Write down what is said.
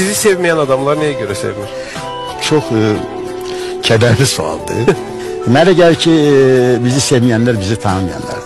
Sizi sevmeyen adamlar neye göre sevmir? Çok e, kederli sualdı. Mənə gəlir ki, e, bizi sevmeyenler bizi tanımayanlardır.